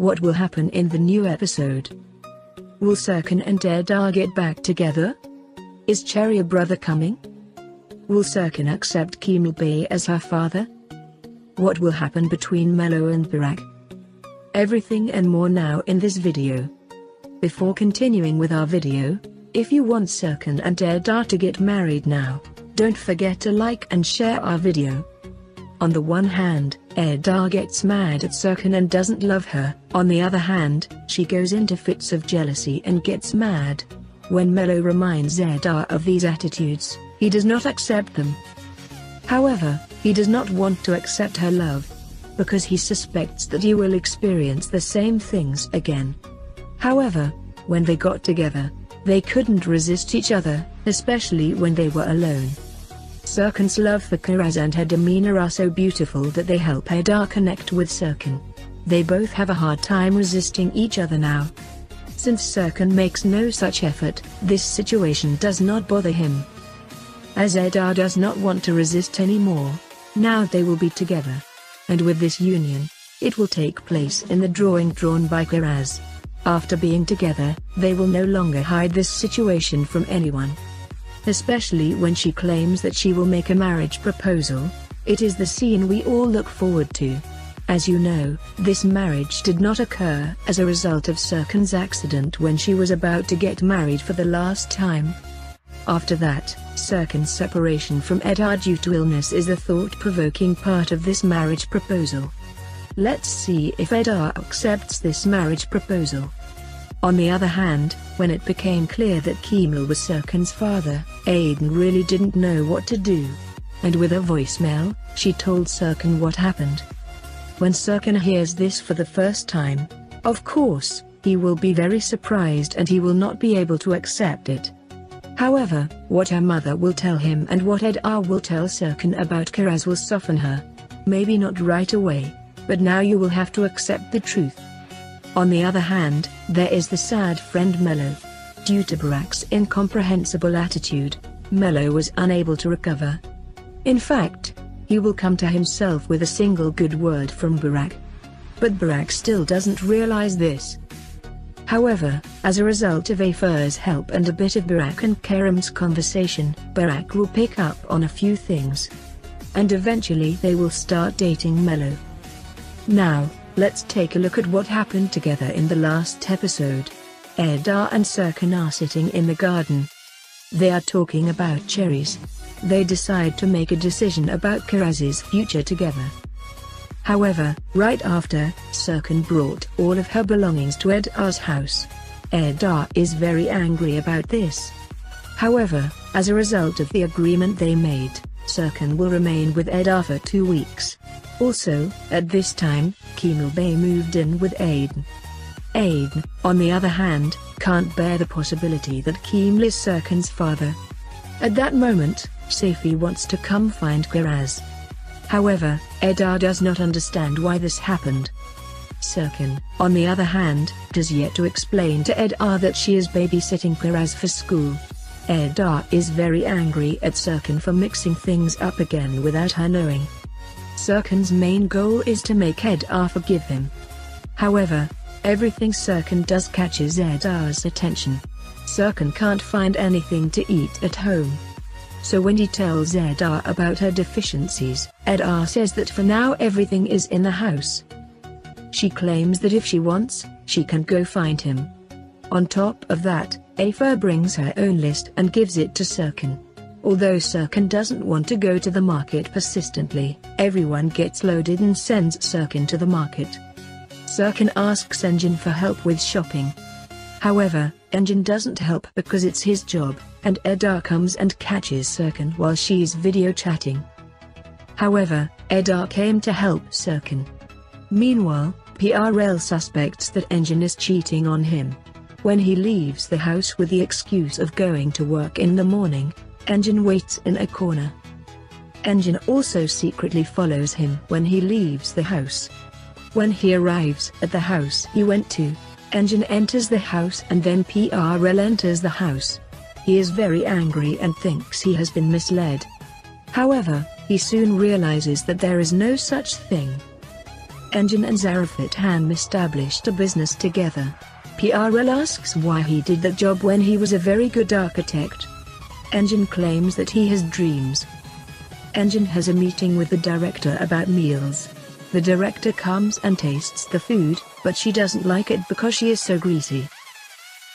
What will happen in the new episode? Will Serkan and Eda get back together? Is Cherry a brother coming? Will Serkan accept Kemal Bey as her father? What will happen between Melo and Burak? Everything and more now in this video. Before continuing with our video, if you want Serkan and Eda to get married now, don't forget to like and share our video. On the one hand, Eda gets mad at Serkan and doesn't love her, on the other hand, she goes into fits of jealousy and gets mad. When Melo reminds Eda of these attitudes, he does not accept them. However, he does not want to accept her love. Because he suspects that he will experience the same things again. However, when they got together, they couldn't resist each other, especially when they were alone. Serkan's love for Kiraz and her demeanor are so beautiful that they help Eda connect with Serkan. They both have a hard time resisting each other now. Since Serkan makes no such effort, this situation does not bother him. As Eda does not want to resist anymore, now they will be together. And with this union, it will take place in the drawing drawn by Kiraz. After being together, they will no longer hide this situation from anyone. Especially when she claims that she will make a marriage proposal, it is the scene we all look forward to. As you know, this marriage did not occur as a result of Serkan's accident when she was about to get married for the last time. After that, Serkan's separation from Eda due to illness is the thought-provoking part of this marriage proposal. Let's see if Eda accepts this marriage proposal. On the other hand, when it became clear that Kemal was Serkan's father, Aiden really didn't know what to do. And with a voicemail, she told Serkan what happened. When Serkan hears this for the first time, of course, he will be very surprised and he will not be able to accept it. However, what her mother will tell him and what Eda will tell Serkan about Kiraz will soften her. Maybe not right away, but now you will have to accept the truth. On the other hand, there is the sad friend Melo. Due to Burak's incomprehensible attitude, Melo was unable to recover. In fact, he will come to himself with a single good word from Burak. But Burak still doesn't realize this. However, as a result of Afer's help and a bit of Burak and Kerem's conversation, Burak will pick up on a few things. And eventually they will start dating Melo. Now, let's take a look at what happened together in the last episode. Eda and Serkan are sitting in the garden. They are talking about cherries. They decide to make a decision about Kiraz's future together. However, right after, Serkan brought all of her belongings to Eda's house. Eda is very angry about this. However, as a result of the agreement they made, Serkan will remain with Eda for two weeks. Also, at this time, Kemal Bey moved in with Aiden. Aiden, on the other hand, can't bear the possibility that Kemal is Serkan's father. At that moment, Safi wants to come find Kiraz. However, Eda does not understand why this happened. Serkan, on the other hand, does yet to explain to Eda that she is babysitting Kiraz for school. Eda is very angry at Serkan for mixing things up again without her knowing. Serkan's main goal is to make Eda forgive him. However, everything Serkan does catches Eda's attention. Serkan can't find anything to eat at home. So when he tells Eda about her deficiencies, Eda says that for now everything is in the house. She claims that if she wants, she can go find him. On top of that, Afer brings her own list and gives it to Serkan. Although Serkan doesn't want to go to the market persistently, everyone gets loaded and sends Serkan to the market. Serkan asks Engin for help with shopping. However, Engin doesn't help because it's his job, and Eda comes and catches Serkan while she's video chatting. However, Eda came to help Serkan. Meanwhile, PRL suspects that Engin is cheating on him. When he leaves the house with the excuse of going to work in the morning, Engin waits in a corner. Engin also secretly follows him when he leaves the house. When he arrives at the house he went to, Engin enters the house and then PRL enters the house. He is very angry and thinks he has been misled. However, he soon realizes that there is no such thing. Engin and Zarafat Han established a business together. PRL asks why he did that job when he was a very good architect. Engin claims that he has dreams. Engin has a meeting with the director about meals. The director comes and tastes the food, but she doesn't like it because she is so greasy.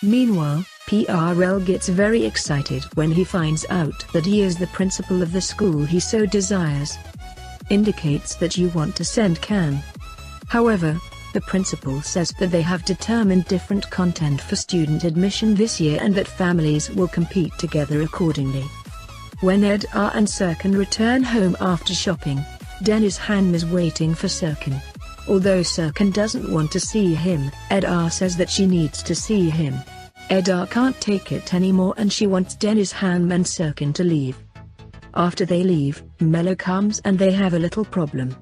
Meanwhile, PRL gets very excited when he finds out that he is the principal of the school he so desires. Indicates that you want to send Can. However, the principal says that they have determined different content for student admission this year and that families will compete together accordingly. When Edar and Serkan return home after shopping, Deniz Han is waiting for Serkan. Although Serkan doesn't want to see him, Edar says that she needs to see him. Edar can't take it anymore and she wants Deniz Han and Serkan to leave. After they leave, Melo comes and they have a little problem.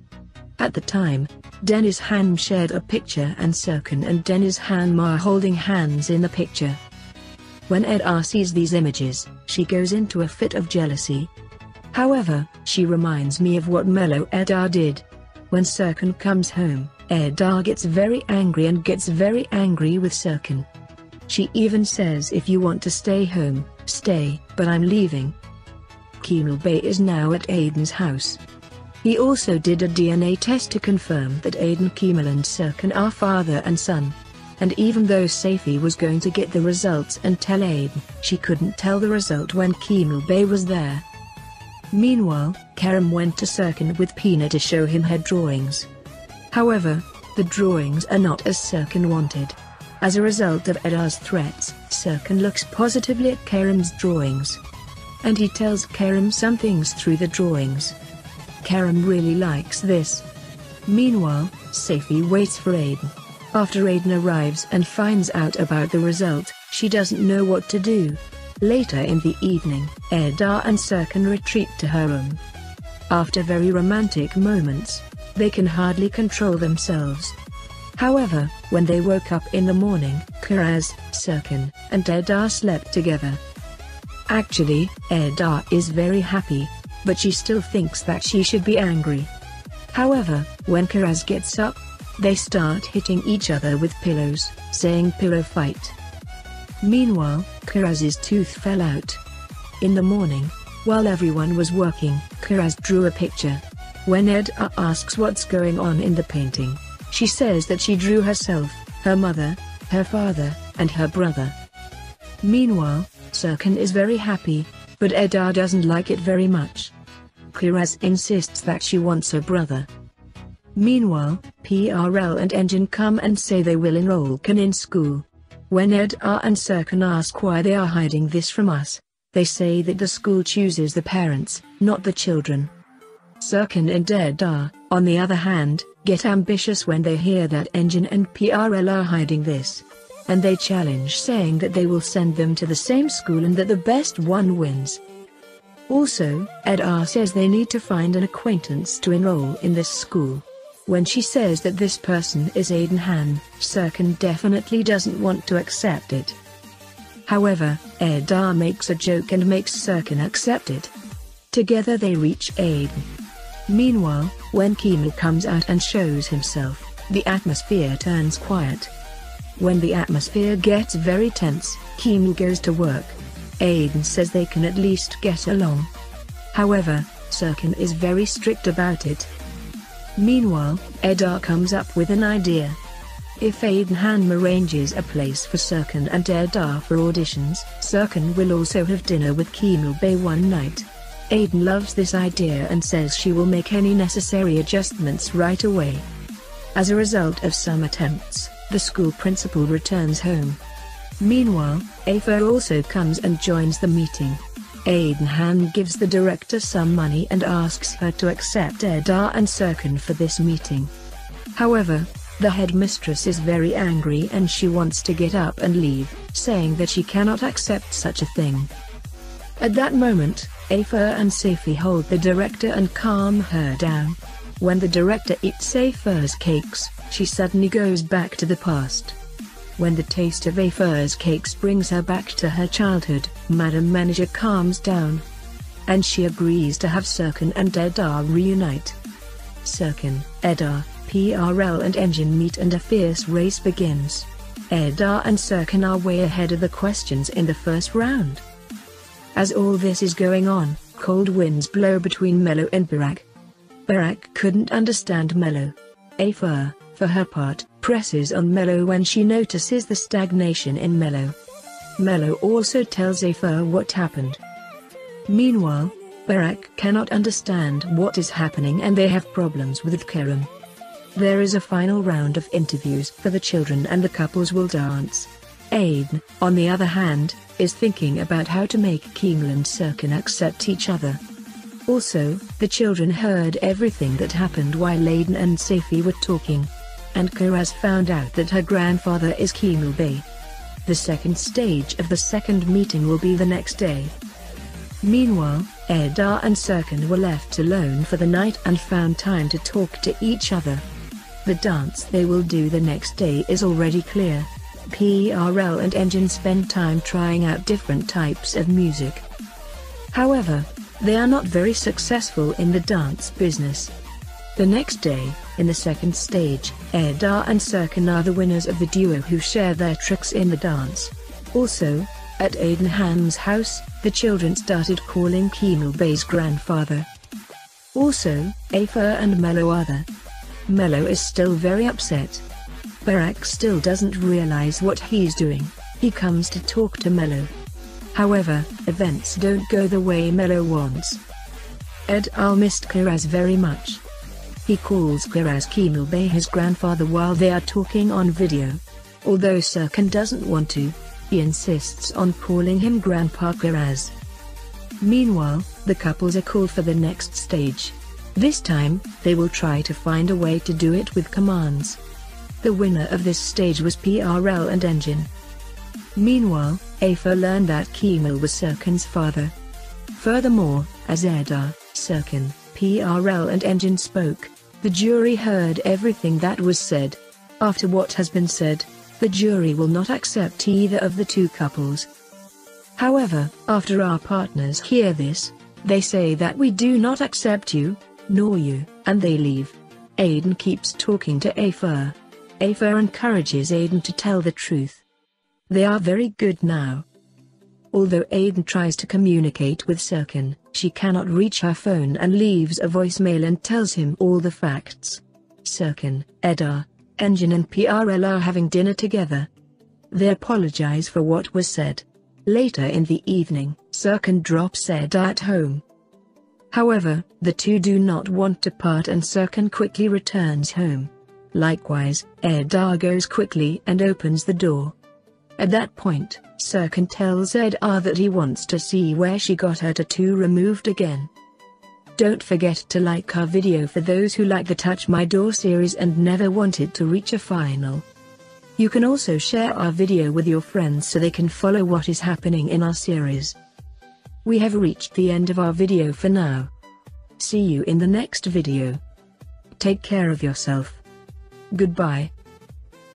At the time, Deniz Han shared a picture and Serkan and Deniz Han are holding hands in the picture. When Edar sees these images, she goes into a fit of jealousy. However, she reminds me of what Melo Edar did. When Serkan comes home, Edar gets very angry and gets very angry with Serkan. She even says if you want to stay home, stay, but I'm leaving. Kemal Bey is now at Aiden's house. He also did a DNA test to confirm that Aiden Kemal and Serkan are father and son. And even though Safi was going to get the results and tell Aiden, she couldn't tell the result when Kemal Bey was there. Meanwhile, Kerem went to Serkan with Pina to show him her drawings. However, the drawings are not as Serkan wanted. As a result of Edar's threats, Serkan looks positively at Kerem's drawings. And he tells Kerem some things through the drawings. Kerem really likes this. Meanwhile, Safi waits for Aiden. After Aiden arrives and finds out about the result, she doesn't know what to do. Later in the evening, Edar and Serkan retreat to her room. After very romantic moments, they can hardly control themselves. However, when they woke up in the morning, Kiraz, Serkan, and Edar slept together. Actually, Edar is very happy, but she still thinks that she should be angry. However, when Kiraz gets up, they start hitting each other with pillows, saying pillow fight. Meanwhile, Kiraz's tooth fell out. In the morning, while everyone was working, Kiraz drew a picture. When Ed asks what's going on in the painting, she says that she drew herself, her mother, her father, and her brother. Meanwhile, Serkan is very happy, but Edar doesn't like it very much. Kiraz insists that she wants her brother. Meanwhile, PRL and Engin come and say they will enroll Can in school. When Edar and Serkan ask why they are hiding this from us, they say that the school chooses the parents, not the children. Serkan and Edar, on the other hand, get ambitious when they hear that Engin and PRL are hiding this and they challenge saying that they will send them to the same school and that the best one wins. Also, Edar says they need to find an acquaintance to enroll in this school. When she says that this person is Aiden Han, Serkan definitely doesn't want to accept it. However, Edar makes a joke and makes Serkan accept it. Together they reach Aiden. Meanwhile, when Kimu comes out and shows himself, the atmosphere turns quiet. When the atmosphere gets very tense, Kimu goes to work. Aiden says they can at least get along. However, Serkan is very strict about it. Meanwhile, Edar comes up with an idea. If Aiden Han arranges a place for Serkan and Edar for auditions, Serkan will also have dinner with Kemal Bey one night. Aiden loves this idea and says she will make any necessary adjustments right away. As a result of some attempts, the school principal returns home. Meanwhile, Afa also comes and joins the meeting. Aiden Han gives the director some money and asks her to accept Edar and Serkan for this meeting. However, the headmistress is very angry and she wants to get up and leave, saying that she cannot accept such a thing. At that moment, Afa and Safi hold the director and calm her down. When the director eats Safa's cakes, she suddenly goes back to the past. When the taste of Afa's cakes brings her back to her childhood, Madam Manager calms down. And she agrees to have Serkan and Edar reunite. Serkan, Edar, PRL and Engin meet and a fierce race begins. Eda and Serkan are way ahead of the questions in the first round. As all this is going on, cold winds blow between Melo and Burak. Burak couldn't understand Melo. Afer, for her part, presses on Melo when she notices the stagnation in Melo. Melo also tells Afer what happened. Meanwhile, Burak cannot understand what is happening and they have problems with Kerem. There is a final round of interviews for the children and the couples will dance. Aiden, on the other hand, is thinking about how to make Kemal and Serkan accept each other. Also, the children heard everything that happened while Aiden and Safi were talking. And Kiraz found out that her grandfather is Kemal Bey. The second stage of the second meeting will be the next day. Meanwhile, Eda and Serkan were left alone for the night and found time to talk to each other. The dance they will do the next day is already clear. PRL and Engin spend time trying out different types of music. However, they are not very successful in the dance business. The next day, in the second stage, Eda and Serkan are the winners of the duo who share their tricks in the dance. Also, at Aidenham's house, the children started calling Kemal Bey's grandfather. Also, Afer and Melo are there. Melo is still very upset. Burak still doesn't realize what he's doing, he comes to talk to Melo. However, events don't go the way Melo wants. Ed Al missed Kiraz very much. He calls Kiraz Kemal Bey his grandfather while they are talking on video. Although Serkan doesn't want to, he insists on calling him Grandpa Kiraz. Meanwhile, the couples are called for the next stage. This time, they will try to find a way to do it with commands. The winner of this stage was PRL and Engin. Meanwhile, Afa learned that Kemal was Serkan's father. Furthermore, as Eda, Serkan, PRL and Engin spoke, the jury heard everything that was said. After what has been said, the jury will not accept either of the two couples. However, after our partners hear this, they say that we do not accept you, nor you, and they leave. Aiden keeps talking to Afer. Afer encourages Aiden to tell the truth. They are very good now. Although Aiden tries to communicate with Serkan, she cannot reach her phone and leaves a voicemail and tells him all the facts. Serkan, Eda, Engin and PRL are having dinner together. They apologize for what was said. Later in the evening, Serkan drops Eda at home. However, the two do not want to part and Serkan quickly returns home. Likewise, Eda goes quickly and opens the door. At that point, Serkan tells Eda that he wants to see where she got her tattoo removed again. Don't forget to like our video for those who like the Touch My Door series and never wanted to reach a final. You can also share our video with your friends so they can follow what is happening in our series. We have reached the end of our video for now. See you in the next video. Take care of yourself. Goodbye.